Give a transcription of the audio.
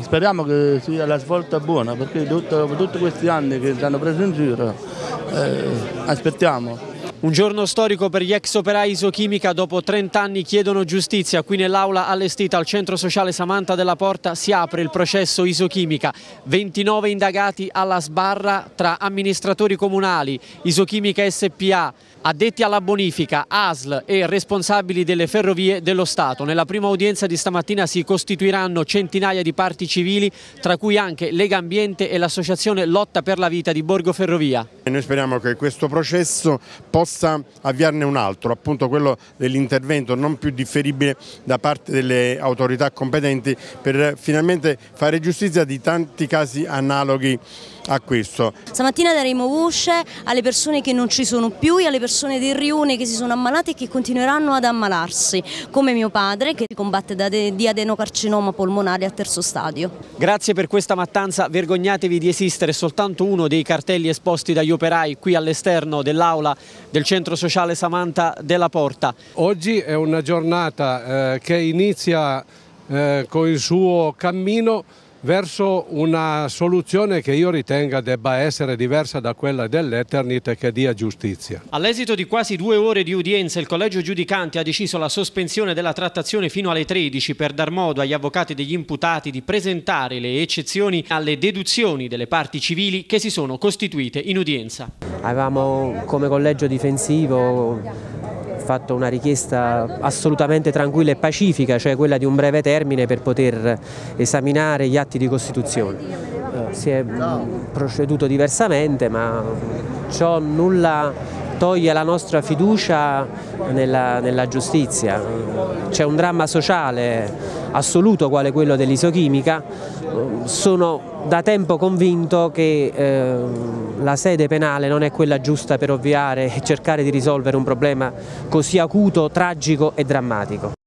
speriamo che sia la svolta buona perché dopo tutti questi anni che ci hanno preso in giro eh, aspettiamo. Un giorno storico per gli ex operai isochimica, dopo 30 anni chiedono giustizia. Qui nell'aula allestita al centro sociale Samanta della Porta si apre il processo isochimica. 29 indagati alla sbarra tra amministratori comunali, isochimica SPA, addetti alla bonifica, ASL e responsabili delle ferrovie dello Stato. Nella prima udienza di stamattina si costituiranno centinaia di parti civili, tra cui anche Lega Ambiente e l'associazione Lotta per la Vita di Borgo Ferrovia. E noi speriamo che questo processo possa avviarne un altro, appunto quello dell'intervento non più differibile da parte delle autorità competenti per finalmente fare giustizia di tanti casi analoghi a questo. Stamattina daremo voce alle persone che non ci sono più e alle persone del rione che si sono ammalate e che continueranno ad ammalarsi, come mio padre che combatte di adenocarcinoma polmonare a terzo stadio. Grazie per questa mattanza, vergognatevi di esistere, soltanto uno dei cartelli esposti dagli operai qui all'esterno dell'aula del centro sociale Samanta della Porta. Oggi è una giornata eh, che inizia eh, con il suo cammino verso una soluzione che io ritenga debba essere diversa da quella dell'Eternit e che dia giustizia. All'esito di quasi due ore di udienza il collegio giudicante ha deciso la sospensione della trattazione fino alle 13 per dar modo agli avvocati degli imputati di presentare le eccezioni alle deduzioni delle parti civili che si sono costituite in udienza. Avevamo come collegio difensivo fatto una richiesta assolutamente tranquilla e pacifica, cioè quella di un breve termine per poter esaminare gli atti di Costituzione. Eh, si è proceduto diversamente ma ciò nulla toglie la nostra fiducia nella, nella giustizia. C'è un dramma sociale assoluto quale quello dell'isochimica, sono da tempo convinto che eh, la sede penale non è quella giusta per ovviare e cercare di risolvere un problema così acuto, tragico e drammatico.